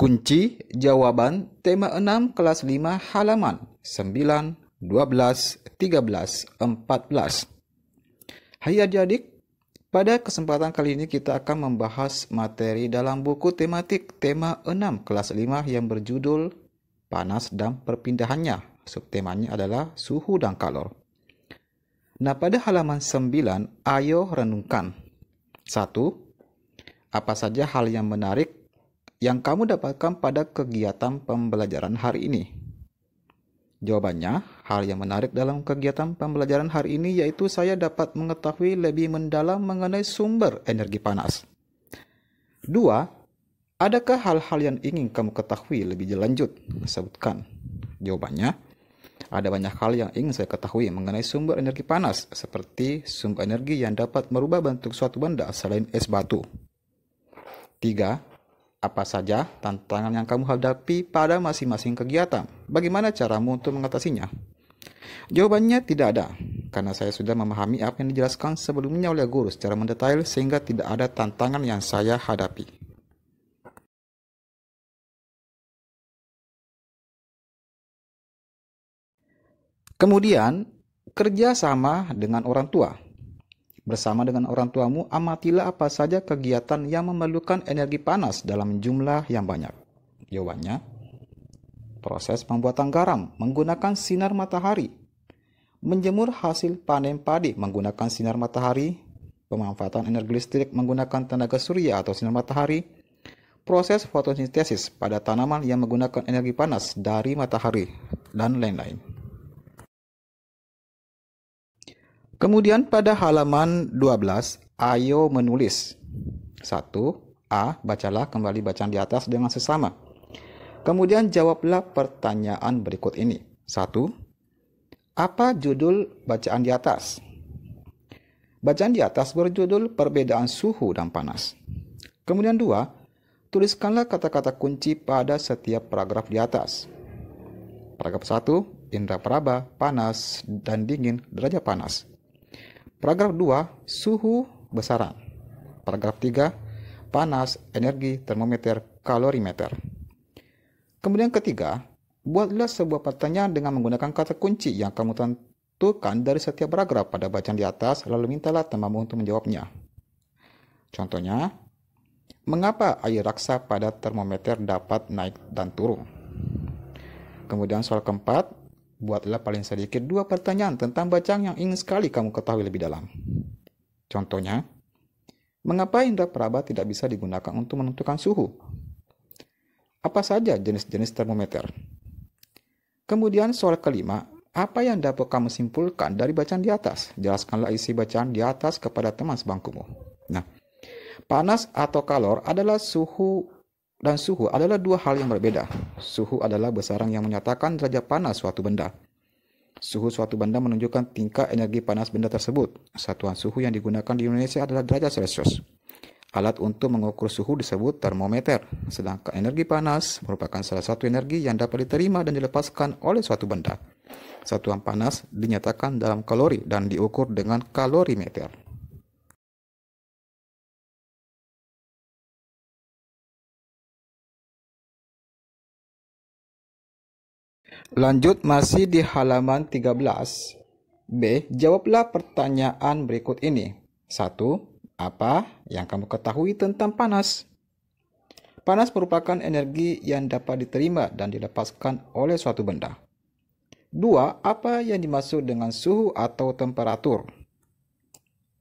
Kunci jawaban tema 6 kelas 5 halaman 9, 12, 13, 14. Hai adik-adik, pada kesempatan kali ini kita akan membahas materi dalam buku tematik tema 6 kelas 5 yang berjudul Panas dan Perpindahannya. Subtemanya adalah suhu dan kalor. Nah, pada halaman 9, ayo renungkan. 1. Apa saja hal yang menarik yang kamu dapatkan pada kegiatan pembelajaran hari ini? Jawabannya, hal yang menarik dalam kegiatan pembelajaran hari ini yaitu saya dapat mengetahui lebih mendalam mengenai sumber energi panas. Dua, adakah hal-hal yang ingin kamu ketahui lebih lanjut? Sebutkan. Jawabannya, ada banyak hal yang ingin saya ketahui mengenai sumber energi panas, seperti sumber energi yang dapat merubah bentuk suatu benda selain es batu. Tiga, apa saja tantangan yang kamu hadapi pada masing-masing kegiatan? Bagaimana caramu untuk mengatasinya? Jawabannya tidak ada, karena saya sudah memahami apa yang dijelaskan sebelumnya oleh guru secara mendetail sehingga tidak ada tantangan yang saya hadapi. Kemudian, kerja sama dengan orang tua. Bersama dengan orang tuamu, amatilah apa saja kegiatan yang memerlukan energi panas dalam jumlah yang banyak. Jawabannya, proses pembuatan garam menggunakan sinar matahari, menjemur hasil panen padi menggunakan sinar matahari, pemanfaatan energi listrik menggunakan tenaga surya atau sinar matahari, proses fotosintesis pada tanaman yang menggunakan energi panas dari matahari, dan lain-lain. Kemudian pada halaman 12, ayo menulis. 1. A. Bacalah kembali bacaan di atas dengan sesama. Kemudian jawablah pertanyaan berikut ini. 1. Apa judul bacaan di atas? Bacaan di atas berjudul perbedaan suhu dan panas. Kemudian dua, tuliskanlah kata-kata kunci pada setiap paragraf di atas. Paragraf 1, indra peraba, panas, dan dingin, derajat panas. Paragraf 2, suhu besaran. Paragraf 3, panas, energi, termometer, kalorimeter. Kemudian ketiga, buatlah sebuah pertanyaan dengan menggunakan kata kunci yang kamu tentukan dari setiap paragraf pada bacaan di atas, lalu mintalah temanmu untuk menjawabnya. Contohnya, mengapa air raksa pada termometer dapat naik dan turun? Kemudian soal keempat, buatlah paling sedikit dua pertanyaan tentang bacaan yang ingin sekali kamu ketahui lebih dalam. Contohnya, mengapa indera peraba tidak bisa digunakan untuk menentukan suhu? Apa saja jenis-jenis termometer? Kemudian soal kelima, apa yang dapat kamu simpulkan dari bacaan di atas? Jelaskanlah isi bacaan di atas kepada teman sebangkumu. Nah, panas atau kalor adalah suhu dan suhu adalah dua hal yang berbeda. Suhu adalah besaran yang menyatakan derajat panas suatu benda. Suhu suatu benda menunjukkan tingkat energi panas benda tersebut. Satuan suhu yang digunakan di Indonesia adalah derajat Celcius. Alat untuk mengukur suhu disebut termometer, sedangkan energi panas merupakan salah satu energi yang dapat diterima dan dilepaskan oleh suatu benda. Satuan panas dinyatakan dalam kalori dan diukur dengan kalorimeter. Lanjut masih di halaman 13. B. Jawablah pertanyaan berikut ini. 1. Apa yang kamu ketahui tentang panas? Panas merupakan energi yang dapat diterima dan dilepaskan oleh suatu benda. 2. Apa yang dimaksud dengan suhu atau temperatur?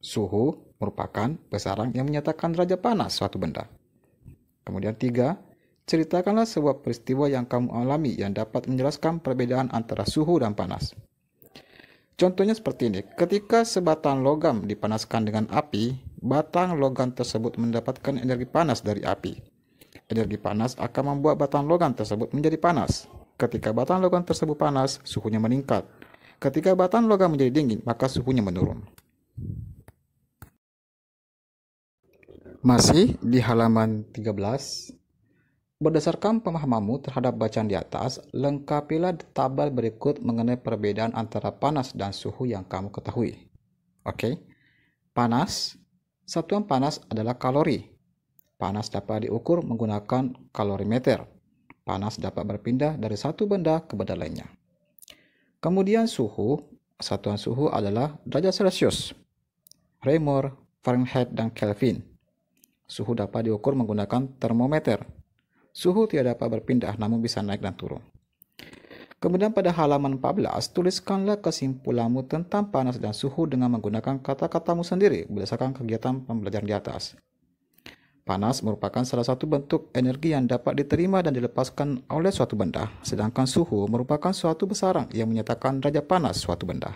Suhu merupakan besaran yang menyatakan derajat panas suatu benda. Kemudian 3 Ceritakanlah sebuah peristiwa yang kamu alami yang dapat menjelaskan perbedaan antara suhu dan panas. Contohnya seperti ini, ketika sebatang logam dipanaskan dengan api, batang logam tersebut mendapatkan energi panas dari api. Energi panas akan membuat batang logam tersebut menjadi panas. Ketika batang logam tersebut panas, suhunya meningkat. Ketika batang logam menjadi dingin, maka suhunya menurun. Masih di halaman 13, Berdasarkan pemahamanmu terhadap bacaan di atas, lengkapilah tabel berikut mengenai perbedaan antara panas dan suhu yang kamu ketahui. Oke, okay? panas, satuan panas adalah kalori. Panas dapat diukur menggunakan kalorimeter. Panas dapat berpindah dari satu benda ke benda lainnya. Kemudian suhu, satuan suhu adalah derajat Celcius, Reaumur, Fahrenheit, dan Kelvin. Suhu dapat diukur menggunakan termometer. Suhu tidak dapat berpindah namun bisa naik dan turun. Kemudian pada halaman 14, tuliskanlah kesimpulanmu tentang panas dan suhu dengan menggunakan kata-katamu sendiri berdasarkan kegiatan pembelajaran di atas. Panas merupakan salah satu bentuk energi yang dapat diterima dan dilepaskan oleh suatu benda, sedangkan suhu merupakan suatu besaran yang menyatakan derajat panas suatu benda.